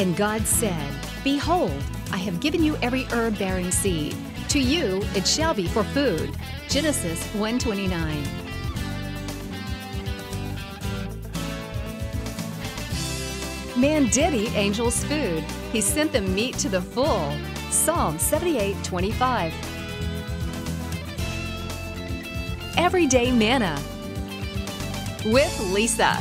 And God said, Behold, I have given you every herb bearing seed. To you it shall be for food. Genesis 129. Man did eat angels' food. He sent them meat to the full. Psalm 78 25. Everyday Manna with Lisa.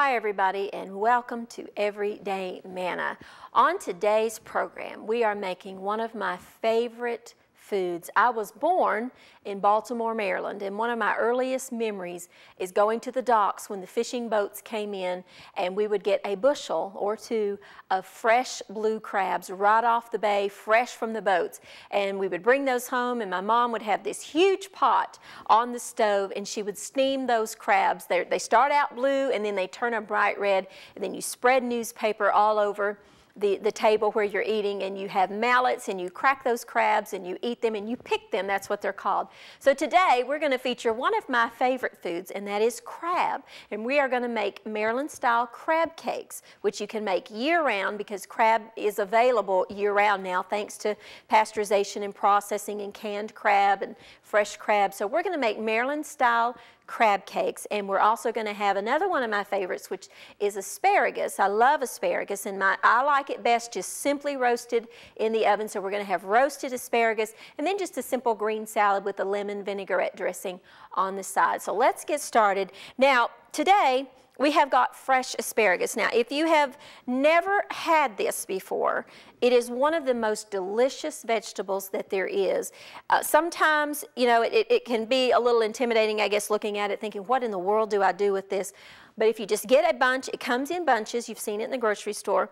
Hi, everybody, and welcome to Everyday Manna. On today's program, we are making one of my favorite foods. I was born in Baltimore, Maryland, and one of my earliest memories is going to the docks when the fishing boats came in and we would get a bushel or two of fresh blue crabs right off the bay, fresh from the boats. And we would bring those home and my mom would have this huge pot on the stove and she would steam those crabs. They're, they start out blue and then they turn a bright red and then you spread newspaper all over the, the table where you're eating and you have mallets and you crack those crabs and you eat them and you pick them. That's what they're called. So today we're going to feature one of my favorite foods and that is crab. And we are going to make Maryland style crab cakes, which you can make year round because crab is available year round now thanks to pasteurization and processing and canned crab and fresh crab. So we're going to make Maryland style crab cakes. And we're also going to have another one of my favorites, which is asparagus. I love asparagus, and my, I like it best just simply roasted in the oven. So we're going to have roasted asparagus, and then just a simple green salad with a lemon vinaigrette dressing on the side. So let's get started. Now, today, we have got fresh asparagus. Now, if you have never had this before, it is one of the most delicious vegetables that there is. Uh, sometimes, you know, it, it can be a little intimidating, I guess, looking at it, thinking, what in the world do I do with this? But if you just get a bunch, it comes in bunches, you've seen it in the grocery store,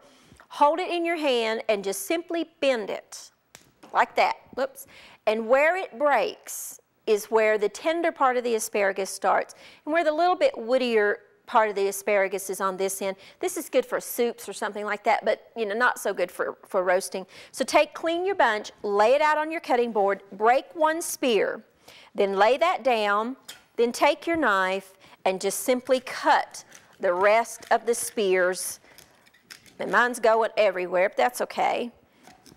hold it in your hand and just simply bend it, like that, whoops. And where it breaks is where the tender part of the asparagus starts, and where the little bit woodier part of the asparagus is on this end. This is good for soups or something like that, but you know, not so good for, for roasting. So take, clean your bunch, lay it out on your cutting board, break one spear, then lay that down, then take your knife and just simply cut the rest of the spears. And mine's going everywhere, but that's okay.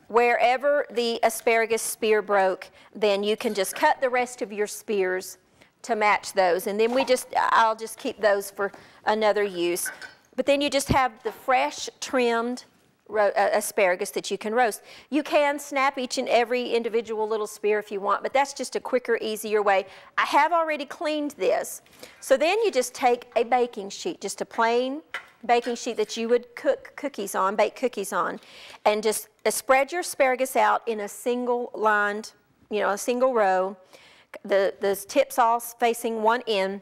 Wherever the asparagus spear broke, then you can just cut the rest of your spears to match those. And then we just, I'll just keep those for another use. But then you just have the fresh trimmed uh, asparagus that you can roast. You can snap each and every individual little spear if you want, but that's just a quicker, easier way. I have already cleaned this. So then you just take a baking sheet, just a plain baking sheet that you would cook cookies on, bake cookies on, and just uh, spread your asparagus out in a single lined, you know, a single row the, the tips all facing one end.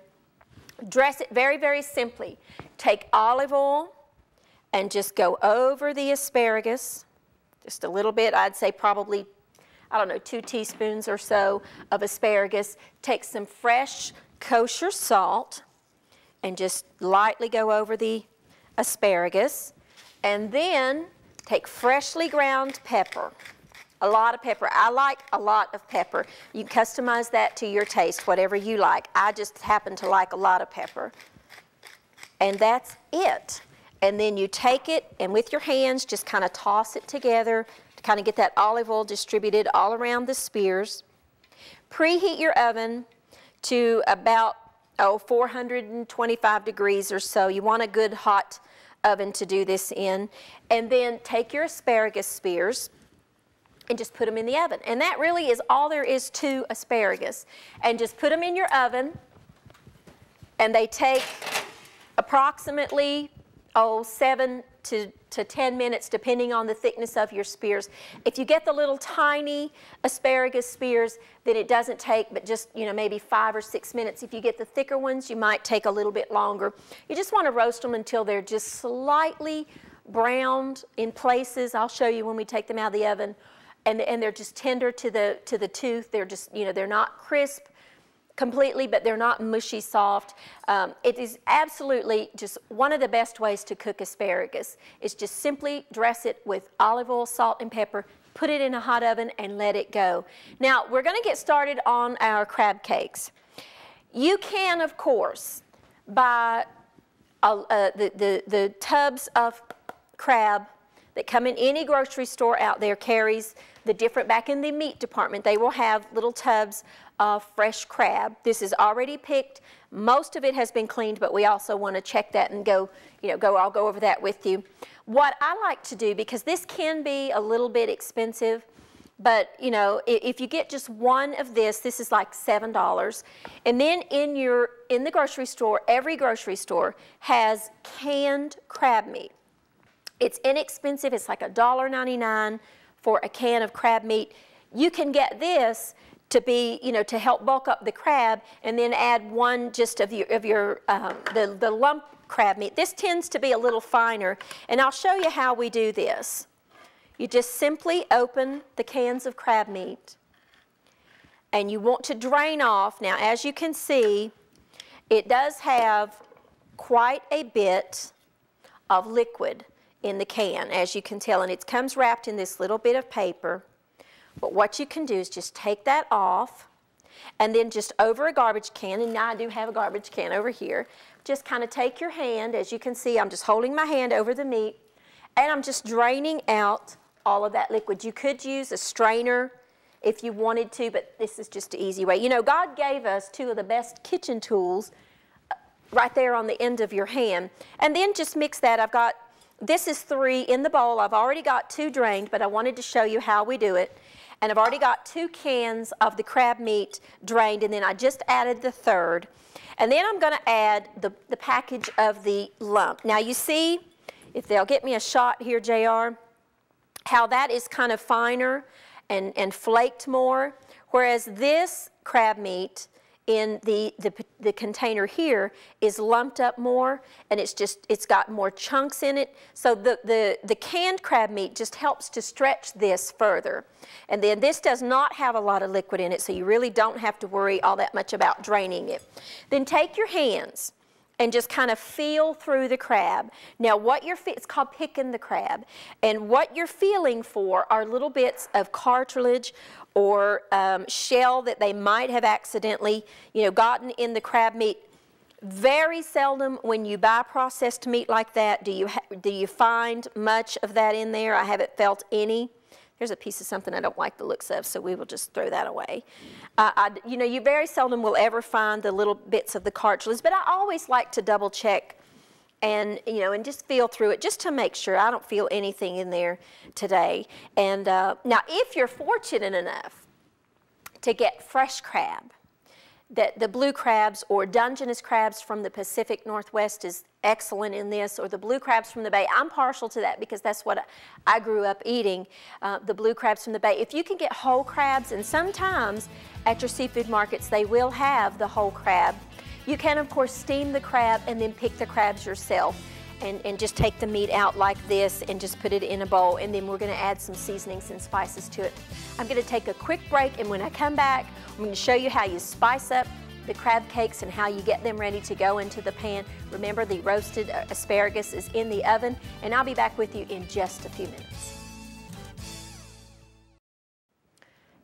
Dress it very, very simply. Take olive oil and just go over the asparagus, just a little bit, I'd say probably, I don't know, two teaspoons or so of asparagus. Take some fresh kosher salt and just lightly go over the asparagus. And then take freshly ground pepper a lot of pepper. I like a lot of pepper. You customize that to your taste, whatever you like. I just happen to like a lot of pepper. And that's it. And then you take it and with your hands just kind of toss it together to kind of get that olive oil distributed all around the spears. Preheat your oven to about oh 425 degrees or so. You want a good hot oven to do this in. And then take your asparagus spears and just put them in the oven. And that really is all there is to asparagus. And just put them in your oven, and they take approximately, oh, seven to, to 10 minutes, depending on the thickness of your spears. If you get the little tiny asparagus spears, then it doesn't take but just, you know, maybe five or six minutes. If you get the thicker ones, you might take a little bit longer. You just want to roast them until they're just slightly browned in places. I'll show you when we take them out of the oven and, and they're just tender to the, to the tooth. They're just, you know, they're not crisp completely, but they're not mushy soft. Um, it is absolutely just one of the best ways to cook asparagus is just simply dress it with olive oil, salt, and pepper, put it in a hot oven, and let it go. Now, we're going to get started on our crab cakes. You can, of course, buy uh, the, the, the tubs of crab that come in any grocery store out there carries the different, back in the meat department, they will have little tubs of fresh crab. This is already picked. Most of it has been cleaned, but we also want to check that and go, you know, go, I'll go over that with you. What I like to do, because this can be a little bit expensive, but you know, if you get just one of this, this is like seven dollars. And then in your in the grocery store, every grocery store has canned crab meat. It's inexpensive. It's like a dollar ninety-nine for a can of crab meat. You can get this to be, you know, to help bulk up the crab, and then add one just of your of your um, the the lump crab meat. This tends to be a little finer, and I'll show you how we do this. You just simply open the cans of crab meat and you want to drain off. Now, as you can see, it does have quite a bit of liquid in the can, as you can tell, and it comes wrapped in this little bit of paper. But what you can do is just take that off and then just over a garbage can, and now I do have a garbage can over here, just kind of take your hand, as you can see, I'm just holding my hand over the meat, and I'm just draining out all of that liquid. You could use a strainer if you wanted to, but this is just an easy way. You know, God gave us two of the best kitchen tools uh, right there on the end of your hand. And then just mix that. I've got, this is three in the bowl. I've already got two drained, but I wanted to show you how we do it. And I've already got two cans of the crab meat drained, and then I just added the third. And then I'm gonna add the, the package of the lump. Now you see, if they'll get me a shot here, JR, how that is kind of finer and, and flaked more, whereas this crab meat in the, the, the, container here is lumped up more and it's just, it's got more chunks in it. So the, the, the canned crab meat just helps to stretch this further. And then this does not have a lot of liquid in it, so you really don't have to worry all that much about draining it. Then take your hands and just kind of feel through the crab. Now what you're, it's called picking the crab, and what you're feeling for are little bits of cartilage or um, shell that they might have accidentally, you know, gotten in the crab meat. Very seldom when you buy processed meat like that do you, do you find much of that in there. I haven't felt any. There's a piece of something I don't like the looks of, so we will just throw that away. Uh, I, you know, you very seldom will ever find the little bits of the cartilage, but I always like to double check and you know and just feel through it just to make sure I don't feel anything in there today. And uh, now, if you're fortunate enough to get fresh crab, that the blue crabs or Dungeness crabs from the Pacific Northwest is excellent in this, or the blue crabs from the bay. I'm partial to that because that's what I grew up eating, uh, the blue crabs from the bay. If you can get whole crabs, and sometimes at your seafood markets they will have the whole crab, you can of course steam the crab and then pick the crabs yourself. And, and, just take the meat out like this and just put it in a bowl and then we're going to add some seasonings and spices to it. I'm going to take a quick break and when I come back I'm going to show you how you spice up the crab cakes and how you get them ready to go into the pan. Remember the roasted uh, asparagus is in the oven and I'll be back with you in just a few minutes.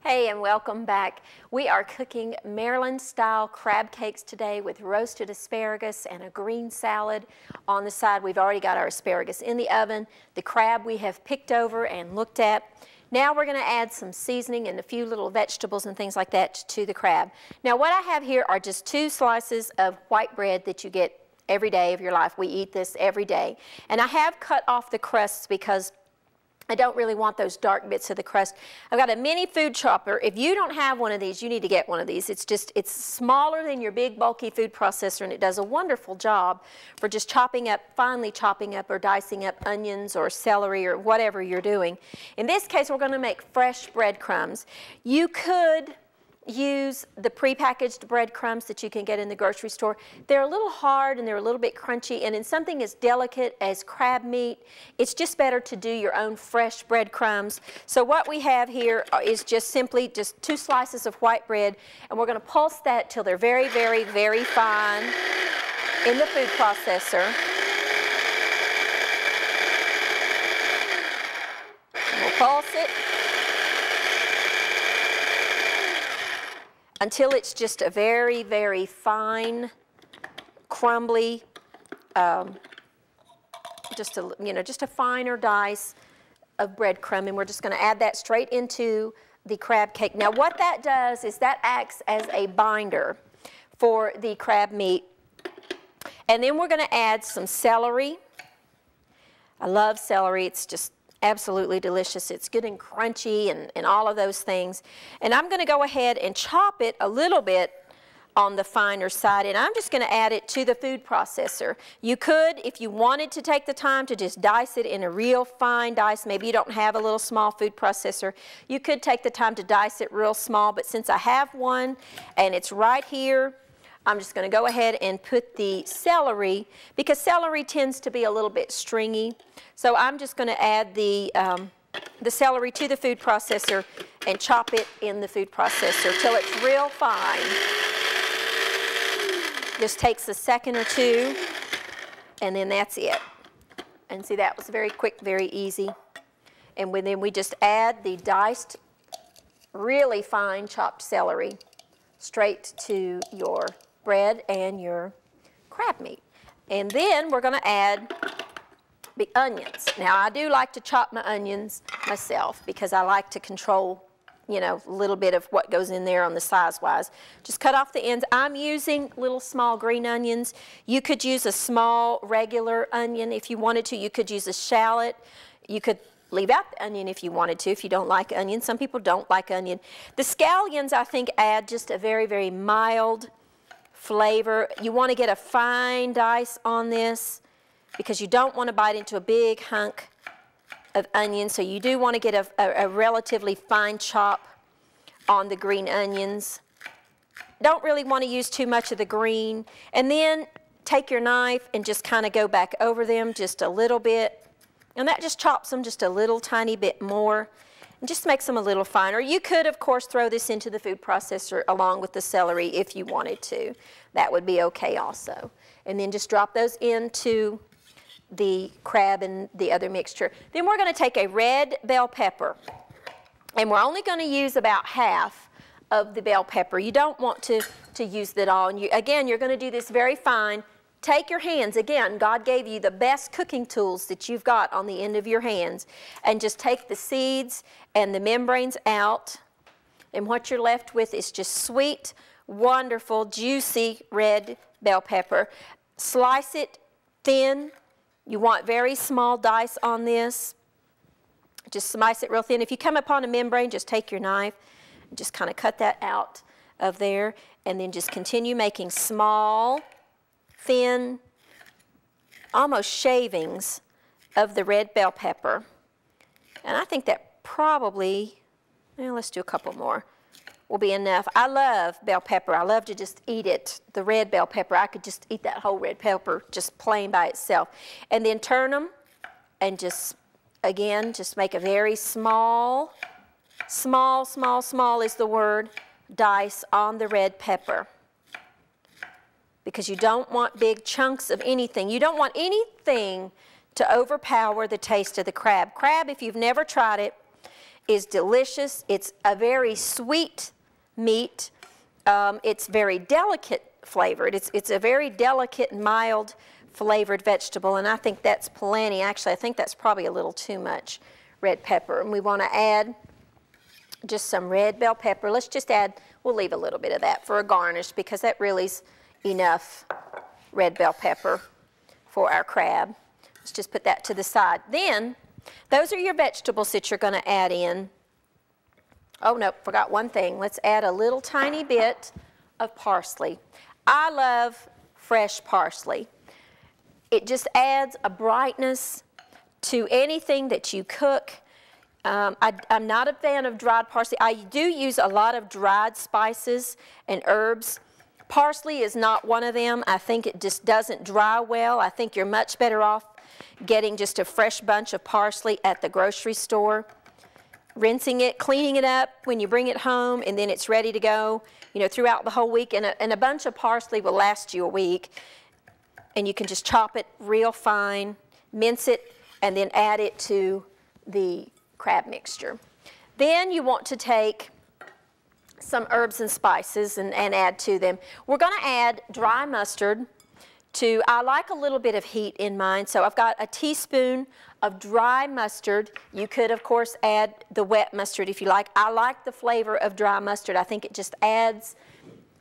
Hey and welcome back. We are cooking Maryland style crab cakes today with roasted asparagus and a green salad on the side. We've already got our asparagus in the oven. The crab we have picked over and looked at. Now we're going to add some seasoning and a few little vegetables and things like that to the crab. Now what I have here are just two slices of white bread that you get every day of your life. We eat this every day. And I have cut off the crusts because I don't really want those dark bits of the crust. I've got a mini food chopper. If you don't have one of these, you need to get one of these. It's just, it's smaller than your big bulky food processor and it does a wonderful job for just chopping up, finely chopping up or dicing up onions or celery or whatever you're doing. In this case, we're gonna make fresh breadcrumbs. You could use the prepackaged breadcrumbs that you can get in the grocery store. They're a little hard and they're a little bit crunchy and in something as delicate as crab meat, it's just better to do your own fresh breadcrumbs. So what we have here is just simply just two slices of white bread and we're going to pulse that till they're very, very, very fine in the food processor. We'll pulse it. Until it's just a very, very fine, crumbly um, just a, you know, just a finer dice of breadcrumb, and we're just going to add that straight into the crab cake. Now, what that does is that acts as a binder for the crab meat. And then we're going to add some celery. I love celery. It's just absolutely delicious. It's good and crunchy and, and all of those things. And I'm going to go ahead and chop it a little bit on the finer side and I'm just going to add it to the food processor. You could, if you wanted to take the time to just dice it in a real fine dice, maybe you don't have a little small food processor, you could take the time to dice it real small, but since I have one and it's right here, I'm just going to go ahead and put the celery, because celery tends to be a little bit stringy, so I'm just going to add the, um, the celery to the food processor and chop it in the food processor till it's real fine. Just takes a second or two, and then that's it. And see, that was very quick, very easy. And then we just add the diced, really fine chopped celery straight to your bread and your crab meat. And then we're going to add the onions. Now, I do like to chop my onions myself because I like to control you know, a little bit of what goes in there on the size-wise. Just cut off the ends. I'm using little small green onions. You could use a small regular onion if you wanted to. You could use a shallot. You could leave out the onion if you wanted to, if you don't like onion. Some people don't like onion. The scallions, I think, add just a very, very mild flavor. You want to get a fine dice on this because you don't want to bite into a big hunk of onion. So you do want to get a, a, a relatively fine chop on the green onions. Don't really want to use too much of the green. And then take your knife and just kind of go back over them just a little bit. And that just chops them just a little tiny bit more just makes them a little finer. You could, of course, throw this into the food processor along with the celery if you wanted to. That would be okay also. And then just drop those into the crab and the other mixture. Then we're going to take a red bell pepper, and we're only going to use about half of the bell pepper. You don't want to, to use that all. And you, again, you're going to do this very fine. Take your hands, again, God gave you the best cooking tools that you've got on the end of your hands, and just take the seeds and the membranes out. And what you're left with is just sweet, wonderful, juicy red bell pepper. Slice it thin you want very small dice on this. Just slice it real thin. If you come upon a membrane, just take your knife and just kind of cut that out of there. And then just continue making small, thin, almost shavings of the red bell pepper. And I think that probably, well, let's do a couple more will be enough. I love bell pepper. I love to just eat it, the red bell pepper. I could just eat that whole red pepper just plain by itself. And then turn them and just, again, just make a very small, small, small, small is the word, dice on the red pepper. Because you don't want big chunks of anything. You don't want anything to overpower the taste of the crab. Crab, if you've never tried it, is delicious. It's a very sweet meat. Um, it's very delicate flavored. It's, it's a very delicate, mild flavored vegetable, and I think that's plenty. Actually, I think that's probably a little too much red pepper. And we want to add just some red bell pepper. Let's just add, we'll leave a little bit of that for a garnish because that really's enough red bell pepper for our crab. Let's just put that to the side. Then, those are your vegetables that you're going to add in Oh, no, forgot one thing. Let's add a little tiny bit of parsley. I love fresh parsley. It just adds a brightness to anything that you cook. Um, I, am not a fan of dried parsley. I do use a lot of dried spices and herbs. Parsley is not one of them. I think it just doesn't dry well. I think you're much better off getting just a fresh bunch of parsley at the grocery store rinsing it, cleaning it up when you bring it home, and then it's ready to go, you know, throughout the whole week. And a, and a bunch of parsley will last you a week. And you can just chop it real fine, mince it, and then add it to the crab mixture. Then you want to take some herbs and spices and, and add to them. We're going to add dry mustard to, I like a little bit of heat in mine, so I've got a teaspoon of dry mustard. You could, of course, add the wet mustard if you like. I like the flavor of dry mustard. I think it just adds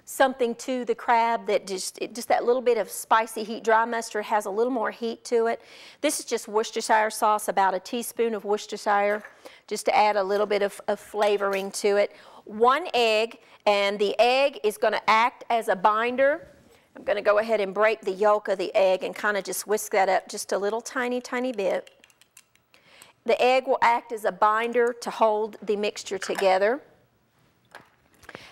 something to the crab that just, it, just that little bit of spicy heat. Dry mustard has a little more heat to it. This is just Worcestershire sauce, about a teaspoon of Worcestershire, just to add a little bit of, of flavoring to it. One egg, and the egg is going to act as a binder. I'm going to go ahead and break the yolk of the egg and kind of just whisk that up just a little tiny, tiny bit. The egg will act as a binder to hold the mixture together.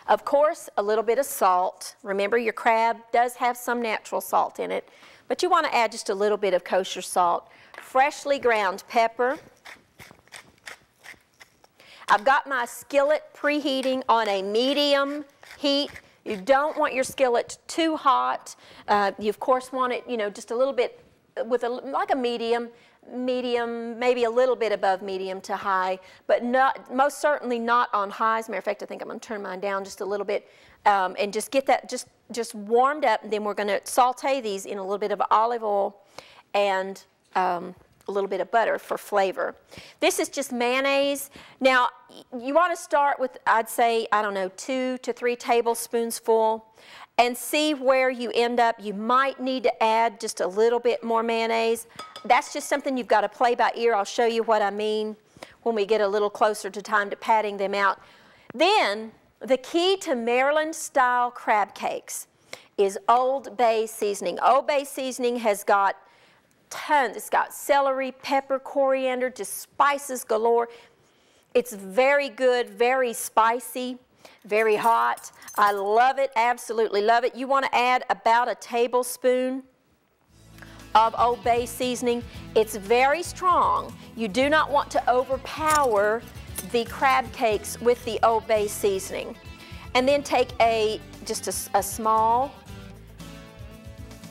Of course, a little bit of salt. Remember, your crab does have some natural salt in it, but you want to add just a little bit of kosher salt. Freshly ground pepper. I've got my skillet preheating on a medium heat. You don't want your skillet too hot. Uh, you, of course, want it, you know, just a little bit with a, like a medium medium, maybe a little bit above medium to high, but not, most certainly not on high. As a matter of fact, I think I'm going to turn mine down just a little bit um, and just get that just, just warmed up. And then we're going to saute these in a little bit of olive oil and um, a little bit of butter for flavor. This is just mayonnaise. Now, you want to start with, I'd say, I don't know, two to three tablespoons full and see where you end up. You might need to add just a little bit more mayonnaise. That's just something you've got to play by ear. I'll show you what I mean when we get a little closer to time to patting them out. Then, the key to Maryland style crab cakes is Old Bay seasoning. Old Bay seasoning has got tons. It's got celery, pepper, coriander, just spices galore. It's very good, very spicy very hot. I love it, absolutely love it. You want to add about a tablespoon of Old Bay seasoning. It's very strong. You do not want to overpower the crab cakes with the Old Bay seasoning. And then take a just a, a small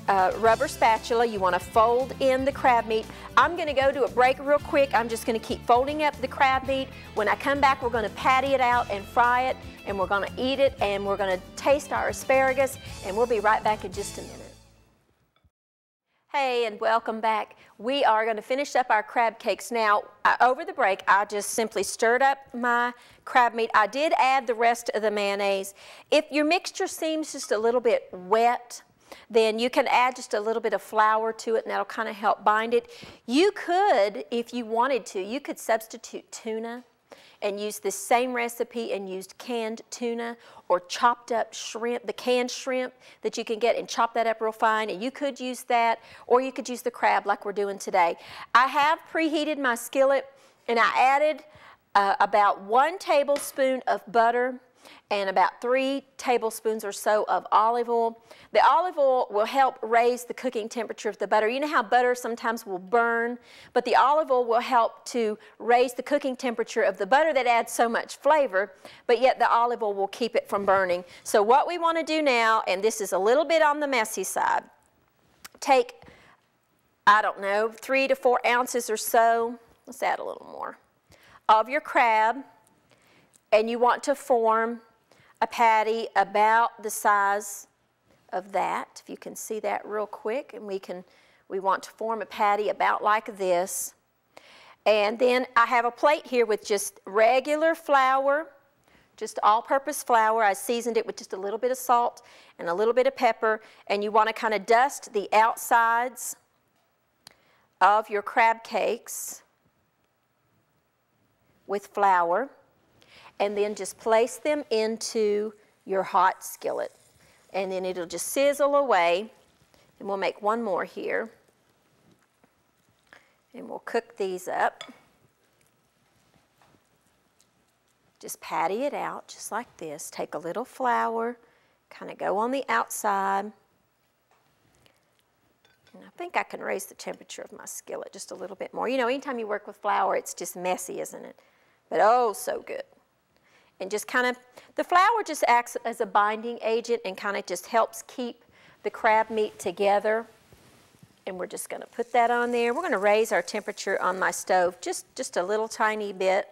uh, rubber spatula. You want to fold in the crab meat. I'm going to go to a break real quick. I'm just going to keep folding up the crab meat. When I come back, we're going to patty it out and fry it, and we're going to eat it, and we're going to taste our asparagus, and we'll be right back in just a minute. Hey, and welcome back. We are going to finish up our crab cakes. Now, over the break, I just simply stirred up my crab meat. I did add the rest of the mayonnaise. If your mixture seems just a little bit wet, then you can add just a little bit of flour to it and that'll kind of help bind it. You could, if you wanted to, you could substitute tuna and use the same recipe and used canned tuna or chopped up shrimp, the canned shrimp that you can get and chop that up real fine. And you could use that or you could use the crab like we're doing today. I have preheated my skillet and I added uh, about one tablespoon of butter and about three tablespoons or so of olive oil. The olive oil will help raise the cooking temperature of the butter. You know how butter sometimes will burn, but the olive oil will help to raise the cooking temperature of the butter that adds so much flavor, but yet the olive oil will keep it from burning. So what we want to do now, and this is a little bit on the messy side, take, I don't know, three to four ounces or so, let's add a little more, of your crab, and you want to form a patty about the size of that. If you can see that real quick, and we can, we want to form a patty about like this. And then I have a plate here with just regular flour, just all-purpose flour. I seasoned it with just a little bit of salt and a little bit of pepper. And you want to kind of dust the outsides of your crab cakes with flour and then just place them into your hot skillet. And then it'll just sizzle away. And we'll make one more here. And we'll cook these up. Just patty it out just like this. Take a little flour, kind of go on the outside. And I think I can raise the temperature of my skillet just a little bit more. You know, anytime you work with flour, it's just messy, isn't it? But oh, so good and just kind of, the flour just acts as a binding agent and kind of just helps keep the crab meat together. And we're just going to put that on there. We're going to raise our temperature on my stove just, just a little tiny bit.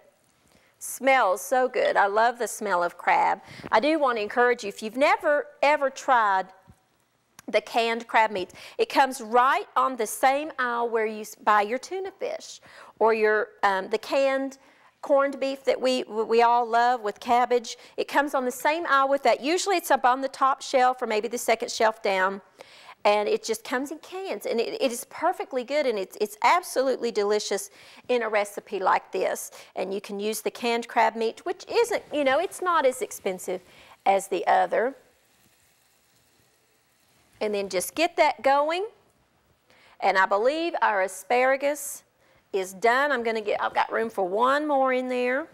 Smells so good. I love the smell of crab. I do want to encourage you, if you've never ever tried the canned crab meat. It comes right on the same aisle where you buy your tuna fish or your um, the canned corned beef that we we all love with cabbage. It comes on the same aisle with that. Usually it's up on the top shelf or maybe the second shelf down. And it just comes in cans and it, it is perfectly good and it's, it's absolutely delicious in a recipe like this. And you can use the canned crab meat, which isn't, you know, it's not as expensive as the other and then just get that going. And I believe our asparagus is done. I'm going to get, I've got room for one more in there.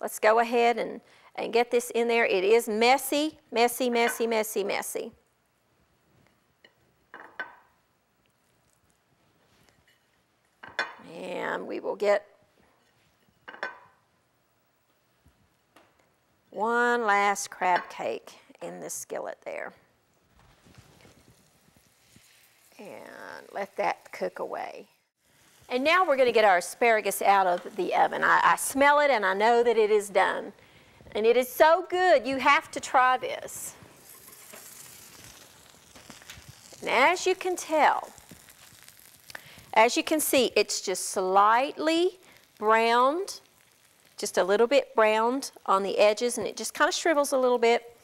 Let's go ahead and, and get this in there. It is messy, messy, messy, messy, messy. And we will get one last crab cake in this skillet there and let that cook away. And now we're going to get our asparagus out of the oven. I, I, smell it and I know that it is done. And it is so good, you have to try this. And as you can tell, as you can see, it's just slightly browned, just a little bit browned on the edges, and it just kind of shrivels a little bit.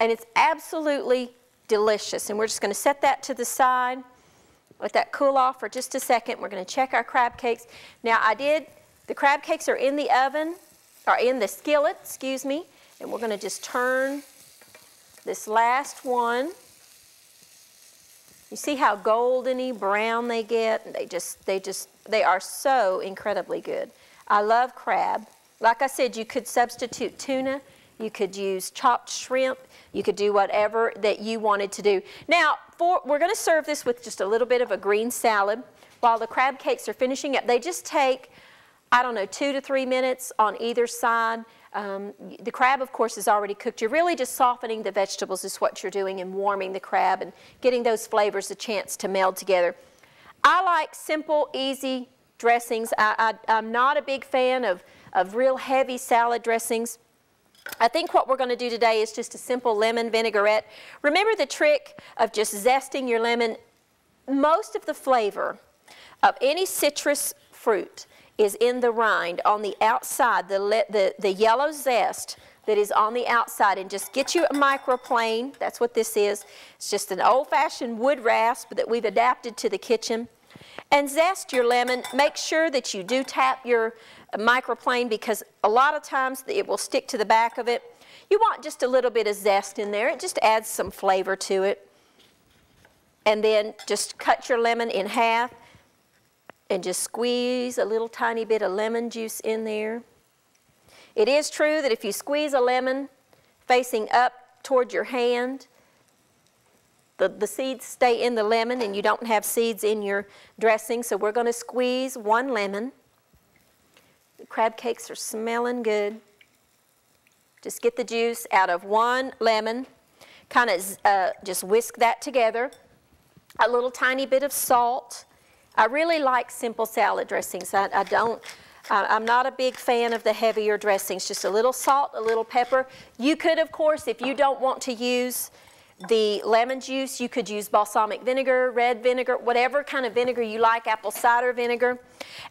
And it's absolutely delicious. And we're just going to set that to the side let that cool off for just a second. We're going to check our crab cakes. Now I did, the crab cakes are in the oven, or in the skillet, excuse me, and we're going to just turn this last one. You see how goldeny brown they get? They just, they just, they are so incredibly good. I love crab. Like I said, you could substitute tuna. You could use chopped shrimp. You could do whatever that you wanted to do. Now, for, we're going to serve this with just a little bit of a green salad. While the crab cakes are finishing up, they just take, I don't know, two to three minutes on either side. Um, the crab, of course, is already cooked. You're really just softening the vegetables is what you're doing and warming the crab and getting those flavors a chance to meld together. I like simple, easy dressings. I, am not a big fan of, of real heavy salad dressings. I think what we're going to do today is just a simple lemon vinaigrette. Remember the trick of just zesting your lemon? Most of the flavor of any citrus fruit is in the rind on the outside, the, the, the yellow zest that is on the outside and just get you a microplane. That's what this is. It's just an old-fashioned wood rasp that we've adapted to the kitchen. And zest your lemon. Make sure that you do tap your microplane because a lot of times it will stick to the back of it. You want just a little bit of zest in there. It just adds some flavor to it. And then just cut your lemon in half and just squeeze a little tiny bit of lemon juice in there. It is true that if you squeeze a lemon facing up toward your hand, the, the seeds stay in the lemon and you don't have seeds in your dressing. So we're going to squeeze one lemon crab cakes are smelling good. Just get the juice out of one lemon, kind of uh, just whisk that together. A little tiny bit of salt. I really like simple salad dressings. I, I don't, I'm not a big fan of the heavier dressings. Just a little salt, a little pepper. You could, of course, if you don't want to use the lemon juice, you could use balsamic vinegar, red vinegar, whatever kind of vinegar you like, apple cider vinegar.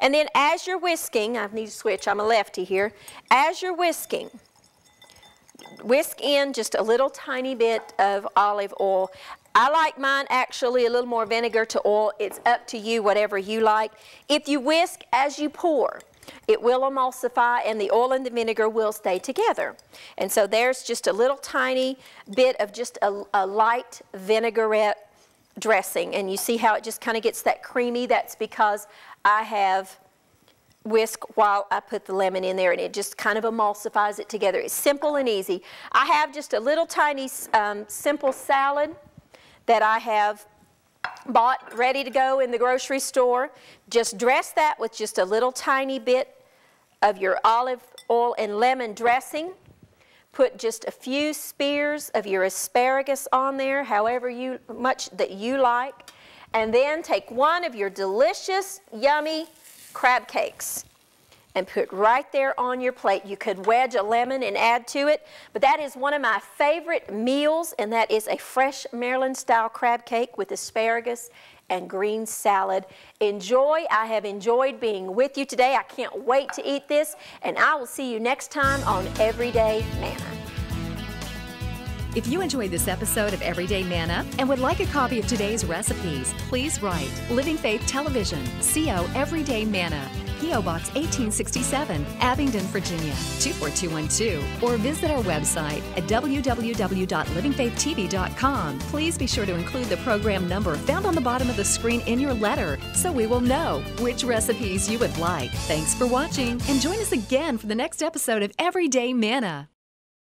And then as you're whisking, I need to switch, I'm a lefty here. As you're whisking, whisk in just a little tiny bit of olive oil. I like mine actually a little more vinegar to oil. It's up to you, whatever you like. If you whisk as you pour, it will emulsify and the oil and the vinegar will stay together. And so there's just a little tiny bit of just a, a light vinaigrette dressing. And you see how it just kind of gets that creamy? That's because I have whisk while I put the lemon in there and it just kind of emulsifies it together. It's simple and easy. I have just a little tiny um, simple salad that I have bought ready to go in the grocery store. Just dress that with just a little tiny bit of your olive oil and lemon dressing. Put just a few spears of your asparagus on there, however you, much that you like. And then take one of your delicious, yummy crab cakes and put right there on your plate. You could wedge a lemon and add to it, but that is one of my favorite meals, and that is a fresh Maryland style crab cake with asparagus and green salad. Enjoy. I have enjoyed being with you today. I can't wait to eat this, and I will see you next time on Everyday Manna. If you enjoyed this episode of Everyday Manna and would like a copy of today's recipes, please write Living Faith Television, CO Everyday Manna. P.O. Box 1867, Abingdon, Virginia 24212, or visit our website at www.livingfaithtv.com. Please be sure to include the program number found on the bottom of the screen in your letter so we will know which recipes you would like. Thanks for watching and join us again for the next episode of Everyday Manna.